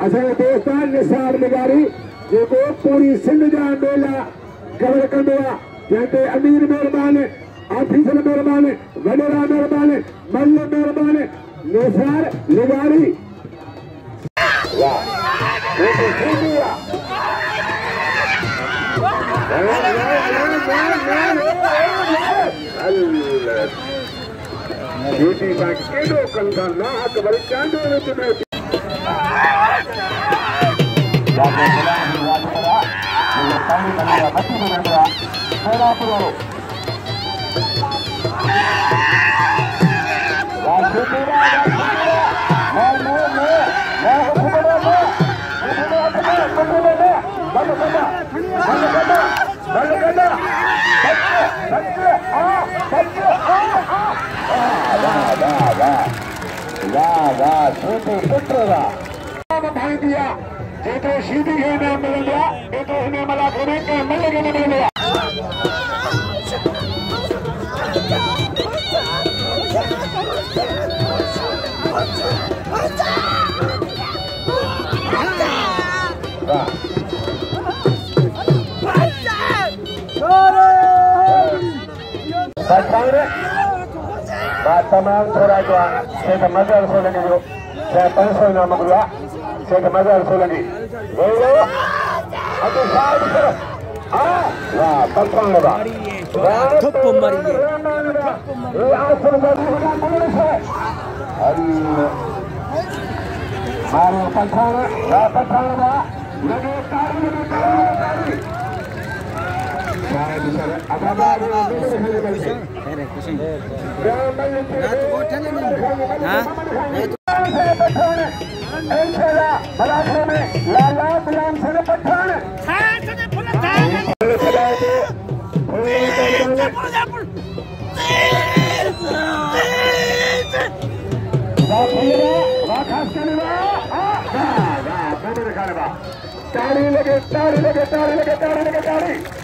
اسان جو دوست آهي نسار نگاري جيڪو سنڌ جا ميلا ڪور ڪندو آهي جنهن تي امير مهربان ريتي فييا چيتي با کيندو جيترو سيڌي کي هن ۾ ڪنهن مهل کي نه ملندو آهي Dah. Bacaan Pak Taman Toraja, saya ke Mazal Solangi dulu. Saya pensil nama kedua, saya ke Mazal Solangi. Lalu, aku saya di sana. Ah, wah, tentang leba. Tuppu mari. Mari tentang, wah tentang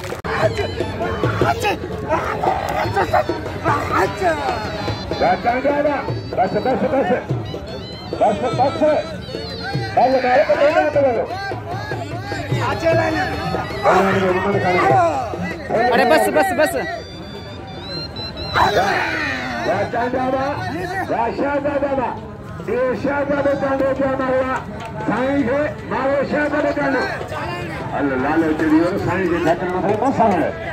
ارے بس بس بس سائیں گے سائیں گے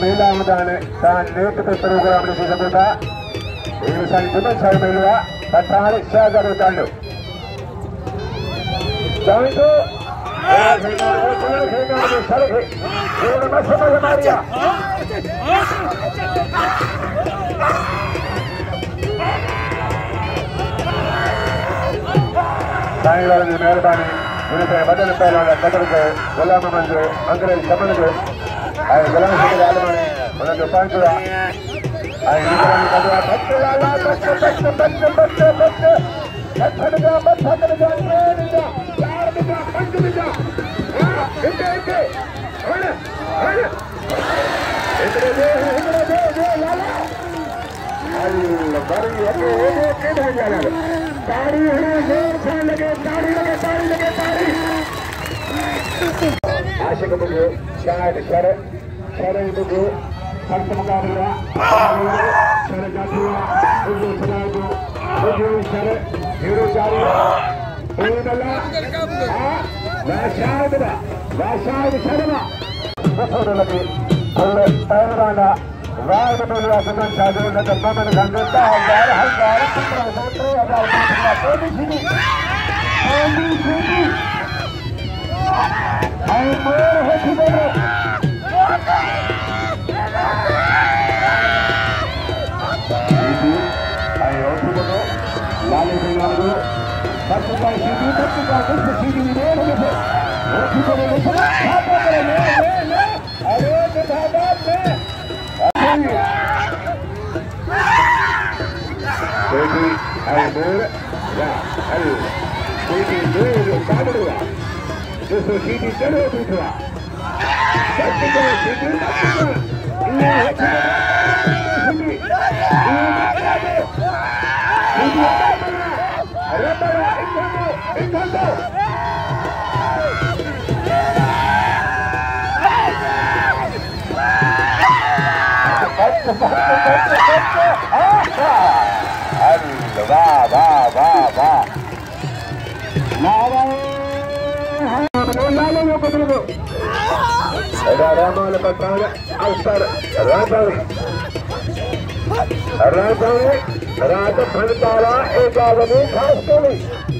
ميلا آهن توهان نيٽ تي پروگرام ڏسي سگهو ٿا اهو سائين دنيا ميلو آهي توهان ڇا گڏ ڪ சாயங்காலம் மேலதானி விவசாய மண்டல பேராளர் கட்டலுக்கு கொல்லாம வந்து அங்கரேஜ் கமலுக்கு அவர் கொல்லாம செய்த ஆளுமணி உனக்கு பார்க்கிறா பத்து பத்து பத்து பத்து பத்து பத்து பத்து பத்து Here we go. اوه اللہ واہ Yeah. راجا راجا راجا سنتارا ایک آدمی خاص کو نہیں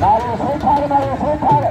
ڏاڙو سو ٺاهرو هلو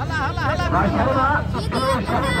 هلا هلا هلا سارو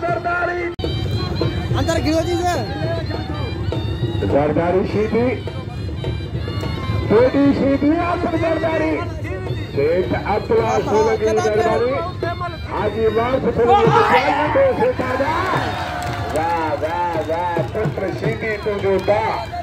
سرداری اندر گرو شیدی شیدی شیدی آپ شیخ عبداللہ سولگی زرداری حاجی واس سولگی تازہ واہ واہ واہ پتر شیدی تو جو با